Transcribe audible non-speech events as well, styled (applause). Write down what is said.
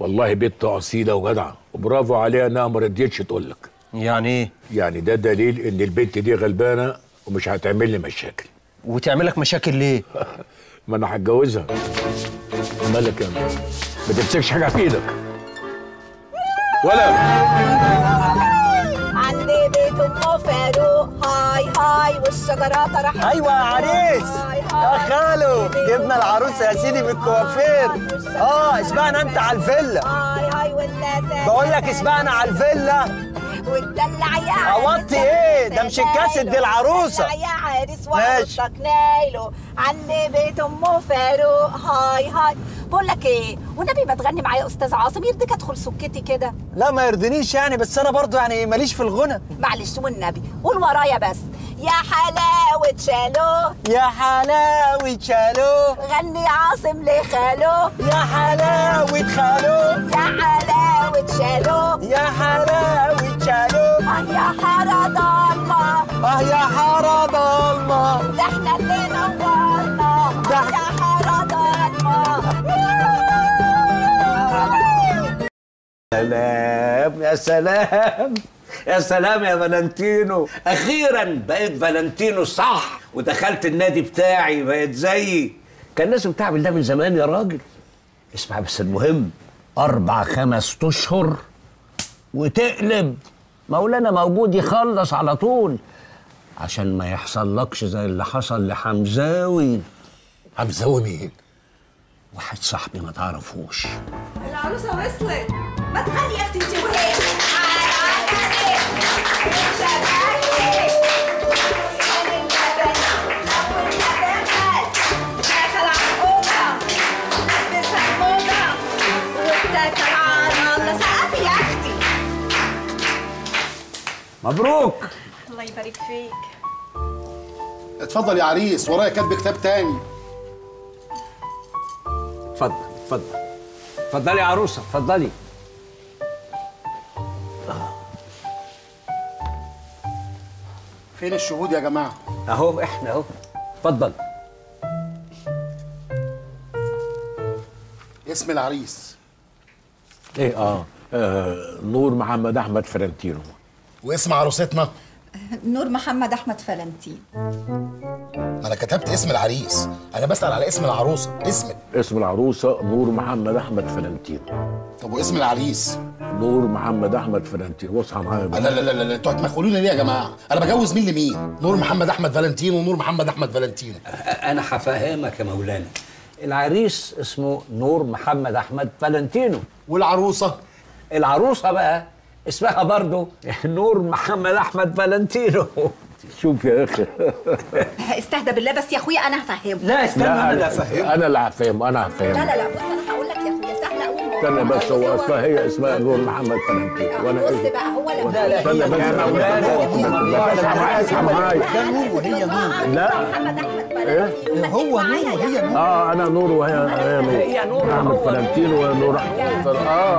والله بنت اصيله وجدعه وبرافو عليها إنها ما رضيتش تقول لك. يعني إيه؟ يعني ده دليل إن البنت دي غلبانة ومش هتعمل لي مشاكل. وتعملك مشاكل ليه؟ (laughs) ما أنا هتجوزها. مالك يا؟ ما تمسكش حاجة في إيدك. ولا. عندي بيت ام فاروق هاي والشجرات راح أيوه يا عريس. يا خالو جبنا العروسه يا سيدي بالكوافير. آه اسمعنا أنت على الفيلا؟ هاي هاي والناس بقول لك اسمعنا على الفيلا؟ والدلع يا عريس عوضتي إيه؟ ده مش الكاسيت دي العروسة. الدلع يا عريس. وعروسك نايله عندي بيت أم فاروق. هاي هاي. بقول لك إيه؟ والنبي ما تغني معايا يا أستاذ عاصم يرضيك أدخل سكتي كده؟ لا ما يرضينيش يعني بس أنا برضو يعني ماليش في الغنى. معلش والنبي قول ورايا بس. يا حلاوة شالو. يا حلاوة شالو. غني عاصم لخالو يا حلاوة خالو. يا حلاوة شالو. يا حلاوة شالو. آه يا حارة ضلمة آه يا حارة ضلمة ده إحنا اللي نورنا ده- يا حارة ضلمة سلام. يا سلام. يا سلام يا فالنتينو. أخيرا بقيت فالنتينو صح ودخلت النادي بتاعي بقيت زيي. كان لازم تعمل ده من زمان يا راجل. اسمع بس المهم أربع خمس أشهر وتقلب. مولانا موجود يخلص على طول. عشان ما يحصلكش زي اللي حصل لحمزاوي. حمزاوي مين؟ واحد صاحبي ما تعرفوش. العروسة وصلت. ما تخلي يا أختي انت مبروك. الله يبارك فيك. اتفضل يا عريس ورايا كاتب كتاب تاني. اتفضل اتفضل. اتفضلي يا عروسة اتفضلي. فين الشهود يا جماعة؟ أهو إحنا أهو. اتفضل. اسم العريس. إيه آه, آه نور محمد أحمد فالنتينو. واسم عروستنا. نور محمد أحمد فالنتينو. ما أنا كتبت اسم العريس. أنا بسأل على اسم العروسة. اسمك. اسم العروسة نور محمد أحمد فالنتينو طب واسم العريس؟ نور محمد أحمد فالنتينو واصحى معايا لا. لا لا لا لا أنتوا هتمخولوني ليه يا جماعة؟ أنا بجوز مين لمين؟ نور محمد أحمد فالنتينو ونور محمد أحمد فالنتينو أنا هفهمك يا مولانا. العريس اسمه نور محمد أحمد فالنتينو والعروسة؟ العروسة بقى اسمها برضو نور محمد أحمد فالنتينو. شوف يا أخي. استهدى بالله بس يا أخويا أنا هفهمه. لا استنى أنا اللي افهمك أنا اللي هفهمه أنا لا هفهمه. لا لا بص أنا هقول لك يا أخويا سهلة قوي استنى بس هو أصلا هي اسمها نور محمد فالنتينو وأنا بص اسمي بقى هو لما لا لا استنى بس يا مولانا اصحى معايا اصحى معايا. ده نور وهي نور. لا. محمد أحمد فلنتين هو نور وهي نور آه أنا نور وهي هي نور. هي نور احمد وهو نور. فرنتينو ونور آه.